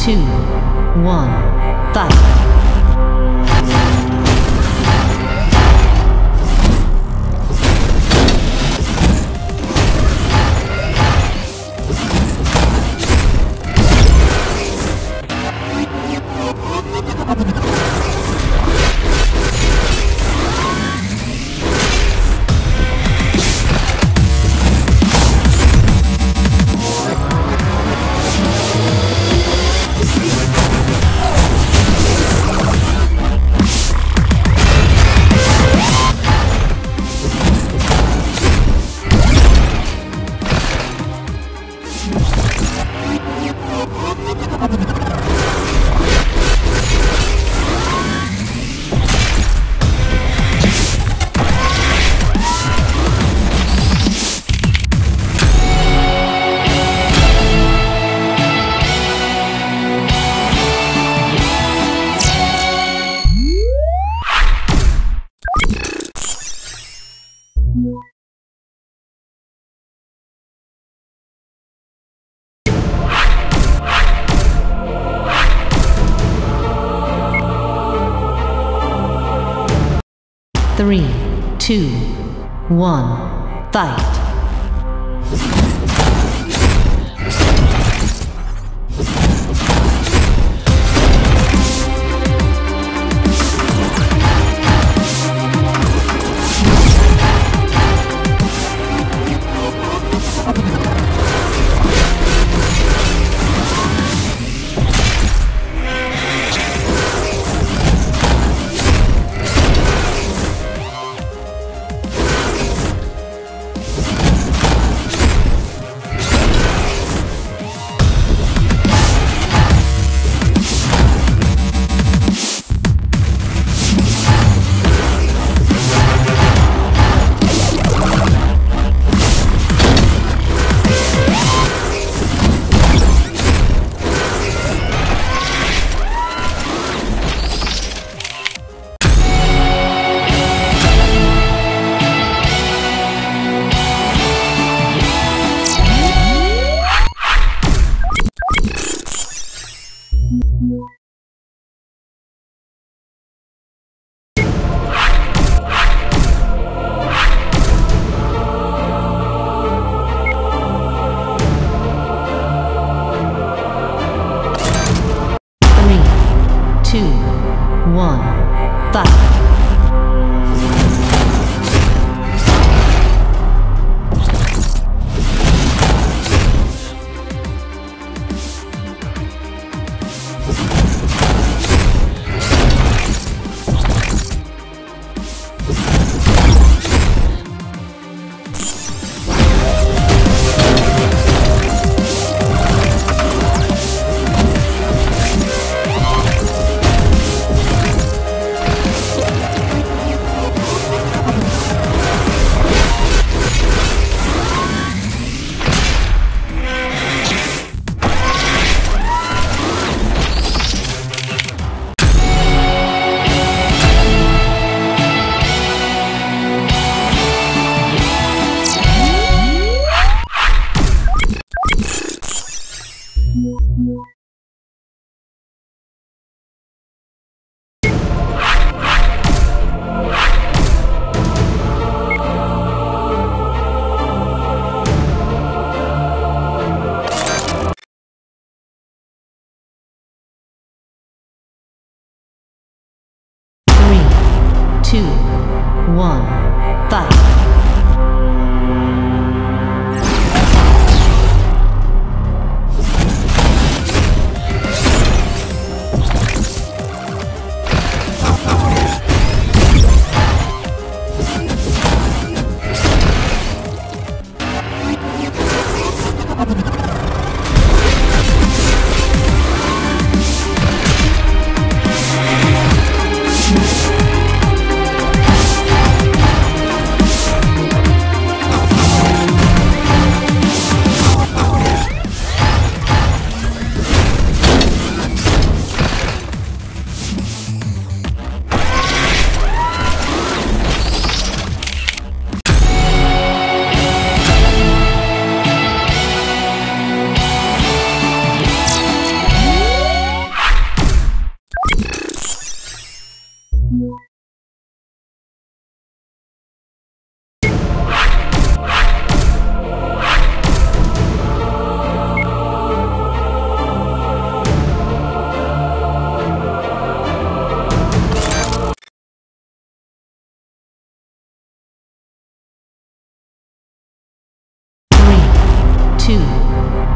two, one, five. Two, one, fight.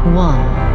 one.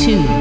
Two,